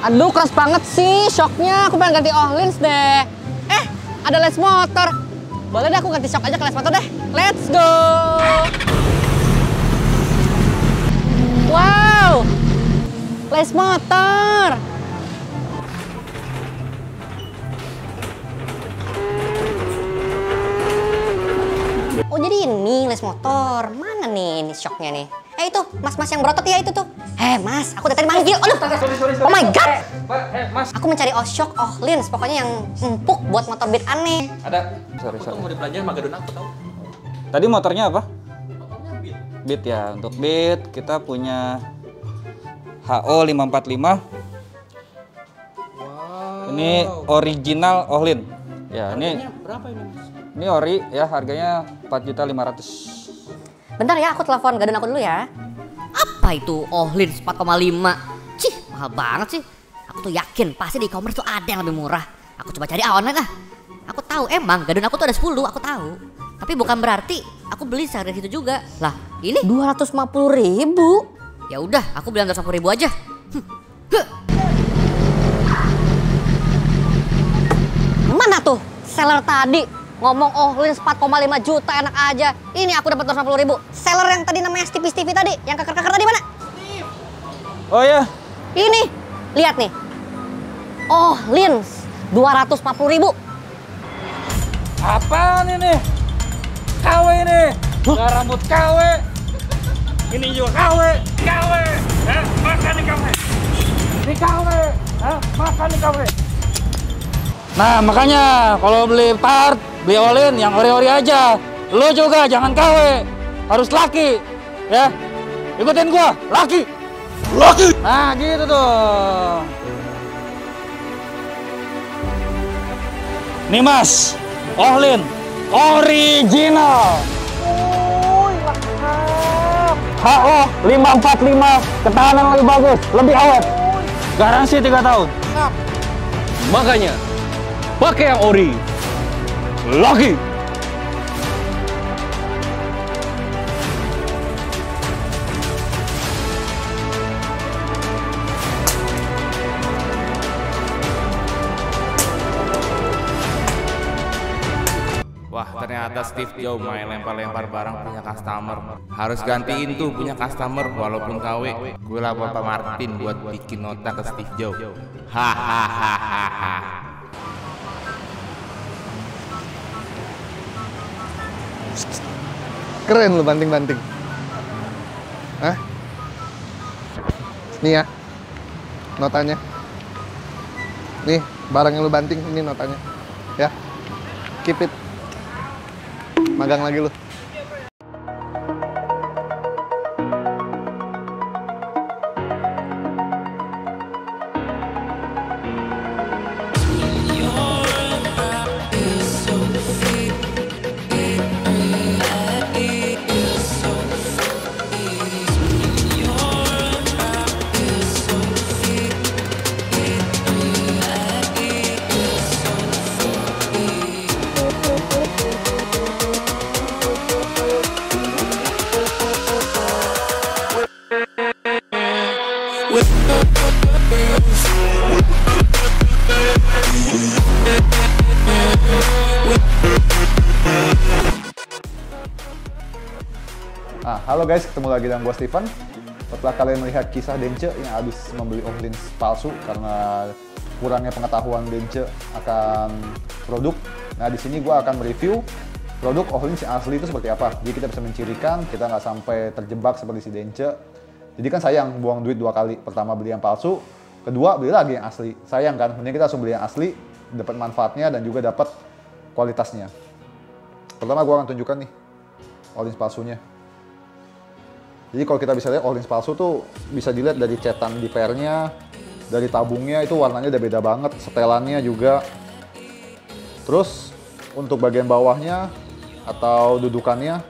Aduh, keras banget sih shocknya. Aku pengen ganti Ohlins deh. Eh, ada les motor. Boleh deh aku ganti shock aja ke les motor deh. Let's go! Wow! Les motor! Oh jadi ini les motor. Mana nih ini shocknya nih? Eh itu, mas-mas yang berotot ya itu tuh. Eh mas, aku dari tadi manggil. Aduh, oh my god. Eh, Mas. Aku mencari oh shock, oh lens, pokoknya yang empuk buat motor beat aneh. Ada. Sorry, Aku sorry. mau dipelajarin Magadon aku tahu. Tadi motornya apa? Beat ya. Untuk Beat kita punya HO 545. Ini original Ohlin. Ya, ini Berapa ini, Mas? ini ori ya harganya 4.500. Bentar ya, aku telepon gadun aku dulu ya. Apa itu Ohlins 4,5? Cih, mahal banget sih. Aku tuh yakin pasti di e-commerce tuh ada yang lebih murah. Aku coba cari ah, online lah. Aku tahu emang gadun aku tuh ada 10, aku tahu. Tapi bukan berarti aku beli seharga itu juga. Lah, ini 250 ribu. ya udah, aku bilang 250 ribu aja. Hm. Huh. Mana tuh seller tadi ngomong oh lens 4,5 juta enak aja. Ini aku dapat 250 ribu. Seller yang tadi namanya Stevie Stevie tadi, yang keker-keker tadi mana? Oh ya, Ini, lihat nih. Oh lens 240 ribu. apaan ini? KW ini. Nggak rambut KW. Ini juga KW. KW. Eh, makan nih KW. Ini KW. Eh, makan nih KW. Nah, makanya kalau beli part, beli olin yang ori-ori aja. Lu juga jangan KW. Harus laki. Ya. Ikutin gua, laki. Laki. Nah, gitu tuh. Nih Mas, Ohlin original. HO 545, ketahanan lebih bagus, lebih awet. Garansi 3 tahun. Makanya pakai yang ori. Lagi. Wah ternyata Steve Joe main lempar-lempar barang punya customer. Harus gantiin tuh punya customer walaupun KW Gue lapor Pak Martin buat bikin nota ke Steve Joe. Hahaha Keren lu banting-banting. Hah? Nih ya. Notanya. Nih, barang yang lu banting ini notanya. Ya. Keep it. Magang lagi lu. Ah, halo guys, ketemu lagi dengan gue Steven. Setelah kalian melihat kisah Dence yang habis membeli Ohlins palsu karena kurangnya pengetahuan Dence akan produk. Nah, di sini gue akan mereview produk Ohlins yang asli itu seperti apa. Jadi kita bisa mencirikan, kita nggak sampai terjebak seperti si Dence. Jadi kan sayang buang duit dua kali. Pertama beli yang palsu, kedua beli lagi yang asli. Sayang kan, mending kita langsung beli yang asli, dapat manfaatnya dan juga dapat kualitasnya. Pertama gue akan tunjukkan nih Ohlins palsunya. Jadi kalau kita bisa lihat Ohlins palsu tuh bisa dilihat dari cetan di pernya, dari tabungnya itu warnanya udah beda banget, setelannya juga. Terus untuk bagian bawahnya atau dudukannya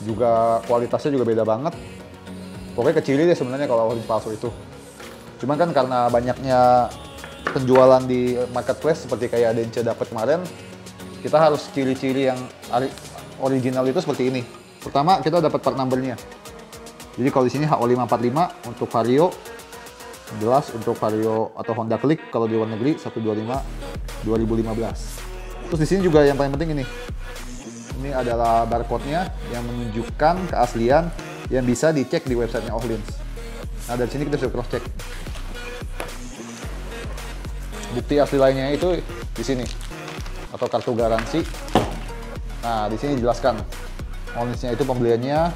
juga kualitasnya juga beda banget. Pokoknya kecil deh sebenarnya kalau Ohlins palsu itu. Cuman kan karena banyaknya penjualan di marketplace seperti kayak Dence dapat kemarin, kita harus ciri-ciri yang original itu seperti ini. Pertama kita dapat part numbernya. Jadi kalau di sini HO545 untuk Vario, Jelas untuk Vario atau Honda Click kalau di luar negeri 125 2015. Terus di sini juga yang paling penting ini. Ini adalah barcode-nya yang menunjukkan keaslian yang bisa dicek di websitenya Ohlins. Nah dari sini kita bisa cross check. Bukti asli lainnya itu di sini atau kartu garansi. Nah di sini dijelaskan Ohlinsnya itu pembeliannya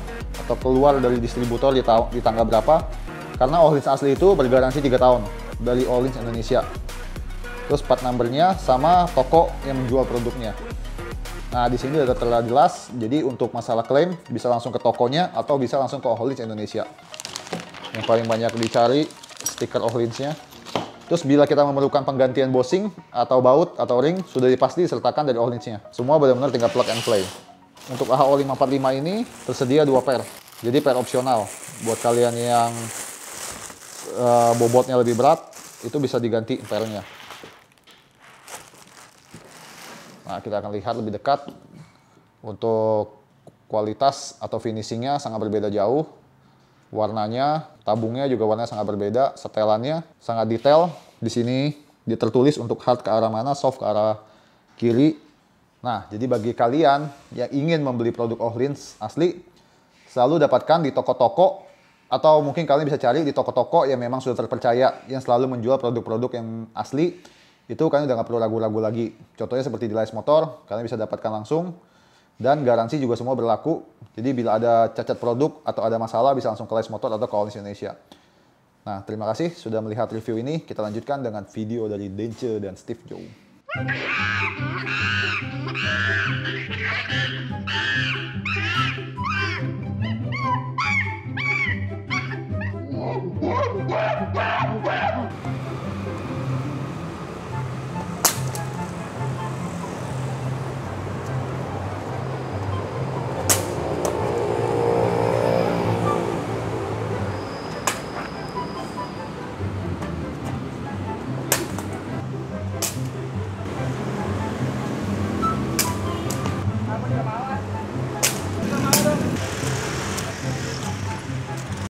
atau keluar dari distributor di, ta- di tanggal berapa. Karena Ohlins asli itu bergaransi 3 tahun dari Ohlins Indonesia. Terus part numbernya sama toko yang menjual produknya. Nah, di sini udah terlihat jelas. Jadi untuk masalah klaim bisa langsung ke tokonya atau bisa langsung ke Ohlins Indonesia. Yang paling banyak dicari stiker Ohlinsnya. Terus bila kita memerlukan penggantian bosing atau baut atau ring sudah pasti disertakan dari Ohlinsnya. Semua benar-benar tinggal plug and play. Untuk AHO 545 ini tersedia dua pair. Jadi pair opsional buat kalian yang eh, bobotnya lebih berat itu bisa diganti pairnya. Nah, kita akan lihat lebih dekat untuk kualitas atau finishingnya sangat berbeda jauh. Warnanya, tabungnya juga warnanya sangat berbeda. Setelannya sangat detail. Di sini dia tertulis untuk hard ke arah mana, soft ke arah kiri. Nah, jadi bagi kalian yang ingin membeli produk Ohlins asli, selalu dapatkan di toko-toko atau mungkin kalian bisa cari di toko-toko yang memang sudah terpercaya yang selalu menjual produk-produk yang asli itu kalian udah nggak perlu ragu-ragu lagi. Contohnya seperti di Lais Motor, kalian bisa dapatkan langsung dan garansi juga semua berlaku. Jadi bila ada cacat produk atau ada masalah bisa langsung ke Lais Motor atau ke Ohlins Indonesia. Nah, terima kasih sudah melihat review ini. Kita lanjutkan dengan video dari Dence dan Steve Joe.